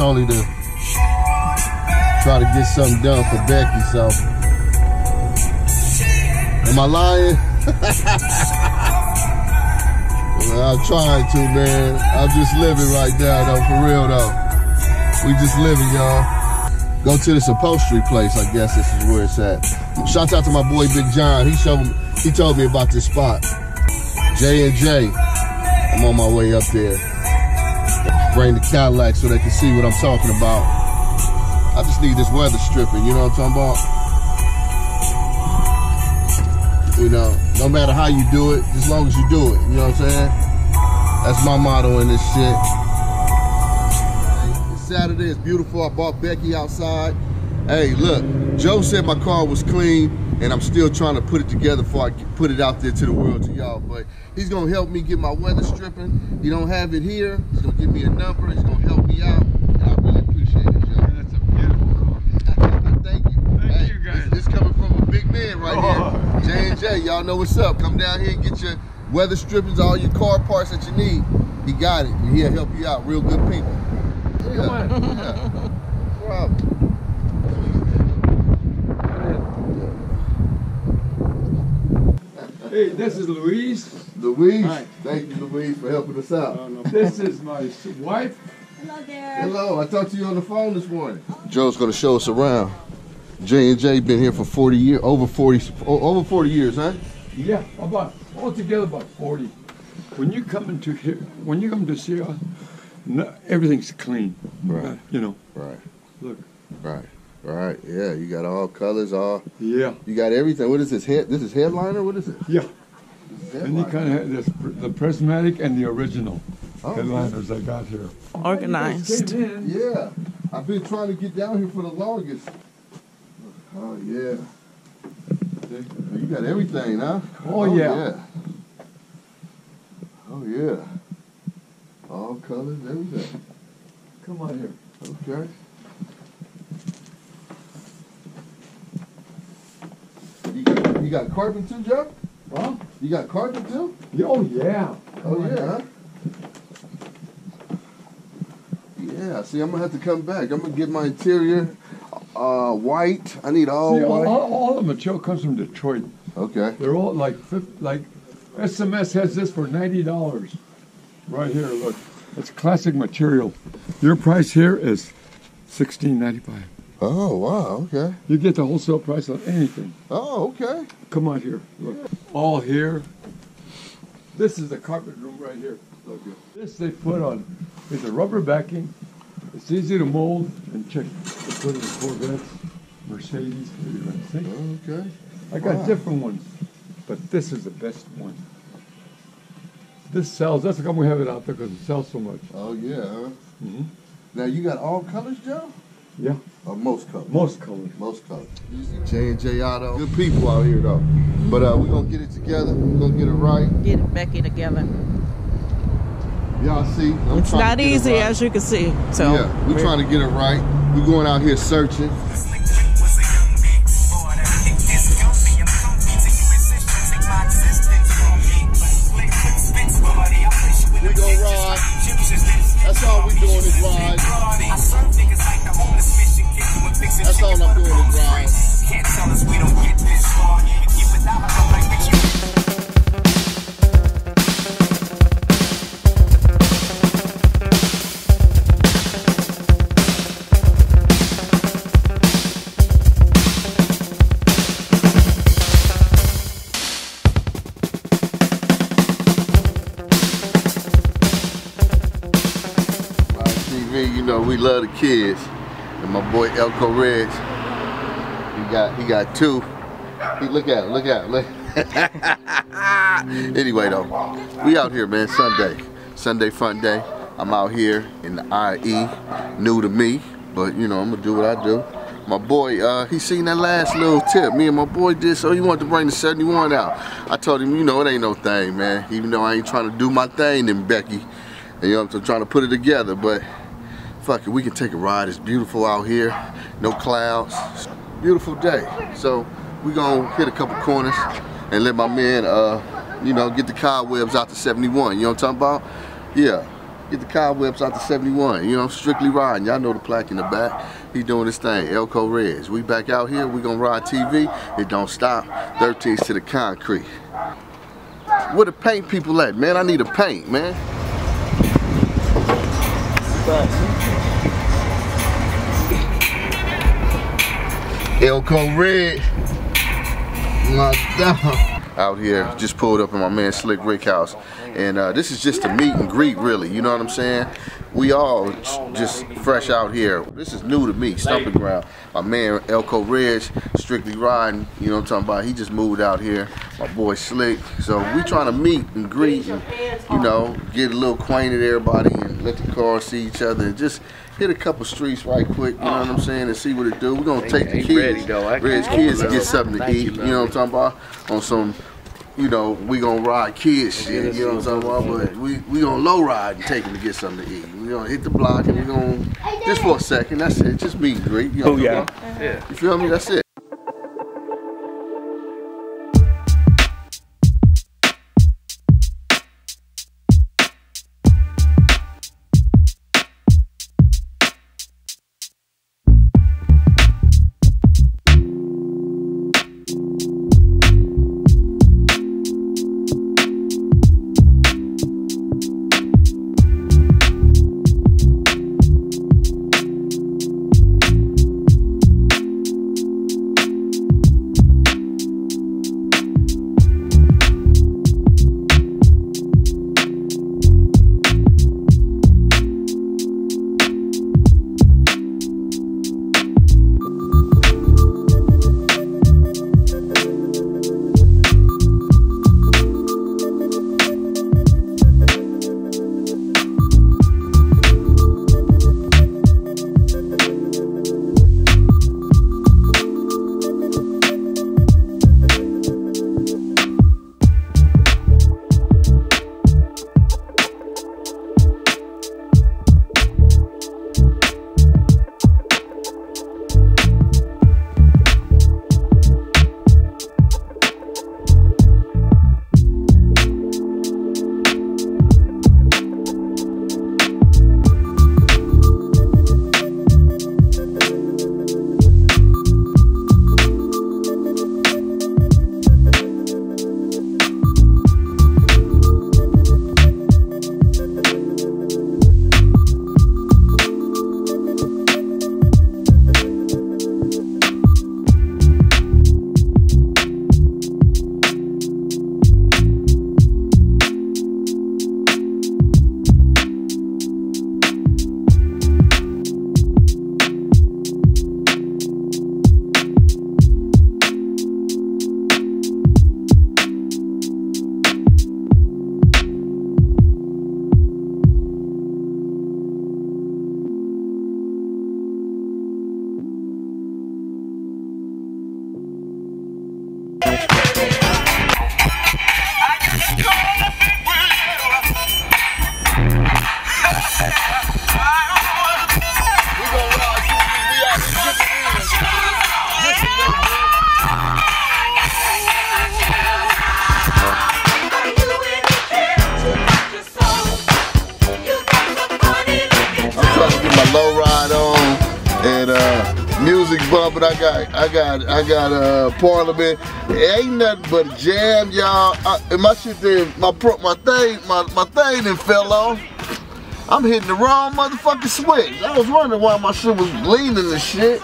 only to try to get something done for Becky, so. Am I lying? well, I'm trying to, man. I'm just living right now, though, for real, though. We just living, y'all. Go to this upholstery place, I guess this is where it's at. Shout out to my boy Big John. He showed me, he told me about this spot. J and J. I'm on my way up there. Bring the Cadillac so they can see what I'm talking about. I just need this weather stripping, you know what I'm talking about? You know, no matter how you do it, as long as you do it, you know what I'm saying? That's my motto in this shit. It's Saturday, it's beautiful. I bought Becky outside. Hey, look, Joe said my car was clean, and I'm still trying to put it together before I put it out there to the world to y'all. But he's gonna help me get my weather stripping. He don't have it here. He's gonna give me a number. He's gonna help me out, and I really appreciate it, Joe. That's a beautiful car. Thank you. Thank hey, you, guys. This, this coming from a big man right Oh. here. J and J, y'all know what's up. Come down here and get your weather strippings, all your car parts that you need. He got it. And he'll help you out. Real good people. Yeah, Come on. yeah. No problem. Hey, this is Louise. Louise, Hi. thank you, Louise, for helping us out. This is my wife. Hello there. Hello, I talked to you on the phone this morning. Joe's gonna show us around. J and J been here for 40 years, over 40, o- over 40 years, huh? Yeah, about altogether about forty. When you come into here, when you come to see us, everything's clean. Right. Uh, You know, Right, look. right, right. Yeah, you got all colors, all. Yeah, You got everything. What is this? Head? This is headliner. What is it? yeah. This is And you kind of this, the prismatic and the original Oh, headliners I got here. Organized. Yeah, I've been trying to get down here for the longest. Oh yeah. You got everything, huh? Oh, yeah. Oh yeah. Oh, all colors, everything. Come on here. Okay. You got, carpet too, Joe? Huh? You got carpet too? Oh yeah. Oh yeah. huh? Yeah. See, I'm gonna have to come back. I'm gonna get my interior uh, white. I need all See, white. all, all the material comes from Detroit. Okay. They're all like like SMS has this for ninety dollars. Right here, look. It's classic material. Your price here is sixteen ninety five. Oh wow. Okay. You get the wholesale price on anything. Oh okay. Come on here. Look. All here. This is the carpet room right here. Look here. This they put on it's a rubber backing. It's easy to mold and check. They put in Corvettes, Mercedes. See? Okay. I got Wow. different ones, but this is the best one. This sells. That's how come we have it out there because it sells so much. Oh yeah. Huh? Mhm. Now you got all colors, Joe? Yeah, Or most colors? most colors. Most colors. J and J Auto. Good people out here though. But uh, we're gonna get it together. We're gonna get it right. Get it Becky together. Y'all see? I'm It's not get it easy, right. as you can see. So yeah, we're trying to get it right. We're going out here searching. Love the kids. And my boy Elko Reds, he got he got two. He, look at look at. Look. anyway though, we out here man, Sunday. Sunday fun day. I'm out here in the IE, new to me, but you know I'm gonna do what I do. My boy, uh, he seen that last little tip. Me and my boy did, so he wanted to bring the 71 out. I told him, you know, it ain't no thing, man. Even though I ain't trying to do my thing, then Becky. And, you know, I'm trying to put it together, but fuck it, we can take a ride. It's beautiful out here, no clouds, beautiful day. So we gonna hit a couple corners and let my man uh, you know, get the cobwebs out to 71. You know what I'm talking about? Yeah. Get the cobwebs out to 71. You know, I'm strictly riding. Y'all know the plaque in the back. He doing his thing. Elko Reds. We back out here. We gonna ride TV. It don't stop. 13s to the concrete. Where the paint people at, man? I need a paint, man. Elko Red. My dog. Out here, just pulled up in my man Slick Rick house. And uh, this is just a meet and greet, really. You know what I'm saying? We all just fresh out here. This is new to me, Stumping Ground. My man Elko Ridge, strictly riding. You know what I'm talking about? He just moved out here. My boy Slick. So we trying to meet and greet and, you know, get a little acquainted everybody and let the cars see each other and just hit a couple streets right quick, you know what I'm saying, and see what it do. We're gonna take the kids, ready, Red's kids to hold get something to Thank eat, you, you know what I'm talking about? On some you know, we gonna ride kids shit, you know what I'm talking about? But we we gonna low ride and take them to get something to eat. We gonna hit the block and we gonna just for a second, that's it. Just meet and greet. You know what I'm talking about? Yeah. You feel me? That's it. I got, I got, I got uh, Parliament. It ain't nothing but a jam, y'all. I, and my shit there, my pro, my thing, my my thing done fell off. I'm hitting the wrong motherfucking switch. I was wondering why my shit was bleeding and shit.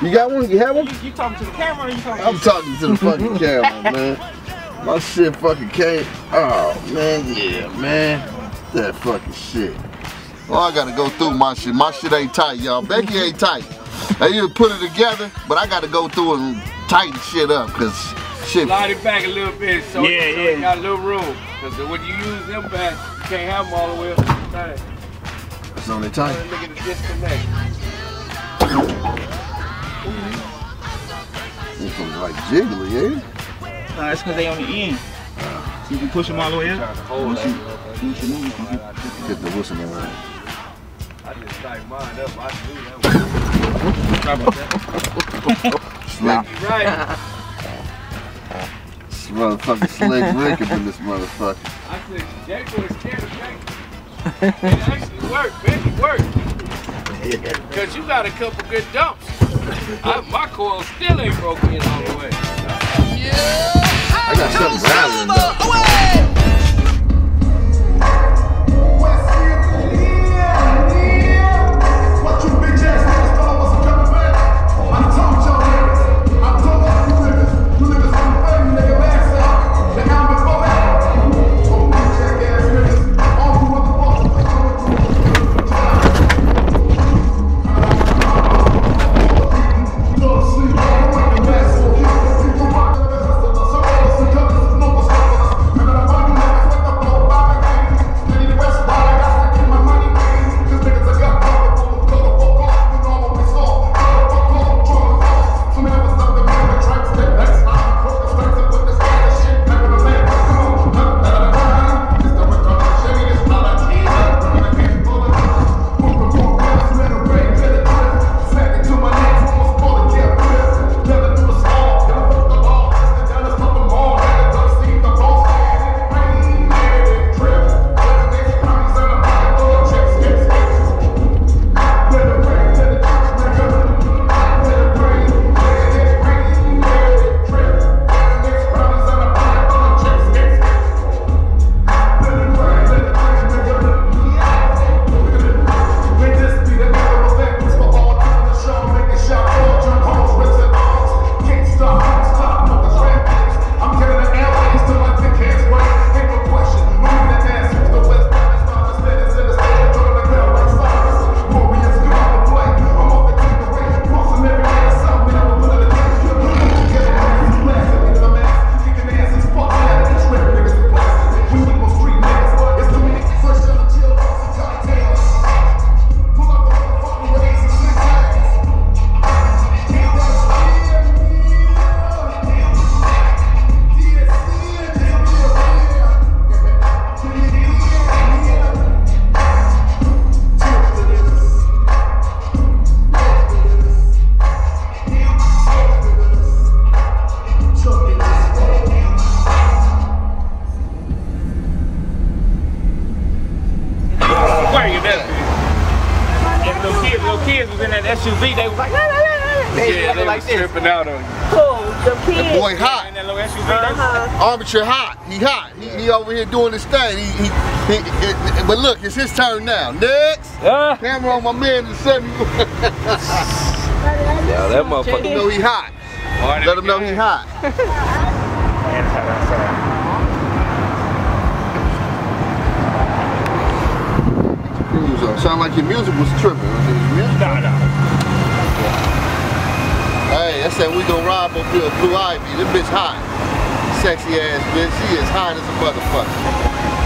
You got one? You have one? You talking to the camera or you talking I'm talking to the fucking camera, man. My shit fucking came. Oh man, yeah, man. That fucking shit. Oh, I gotta go through my shit. My shit ain't tight, y'all. Becky ain't tight. I either put it together, but I gotta go through and tighten shit up, cause shit. Slide it back a little bit so, Yeah, so yeah. you got a little room. Because when you use them back, you can't have them all the way up to the thing. It's only tight. Look at the disconnect. It's like jiggly, eh? Nah, that's because they on the end. So you can push them all the way up. Once you, once you move, you can- Get the whistle man. I just tighten mine up. I do that. Sorry about that. Slick, right. motherfucker slick Rick up in this motherfucker. I said, Jay boy scared of Jay. It actually worked, man. It worked. Because you got a couple good dumps. I, my coil still ain't broke in all the way. I got something rattling though. They Yeah, they like was this. tripping out on you. Cool. The That kids. boy hot. In that little SUV. they was- Armature hot. He hot. He, he over here doing his thing. He, he, he, it- but look, it's his turn now. Next. Huh? Camera on my man in the 70. Yeah, that motherfucker. Let him know he hot. Hard Let him know he hot. Cruise. Sound like your music was tripping. Was music? Nah, nah. I said we gonna ride up here Blu Ivy. This bitch hot. Sexy ass bitch. She is hot as a motherfucker.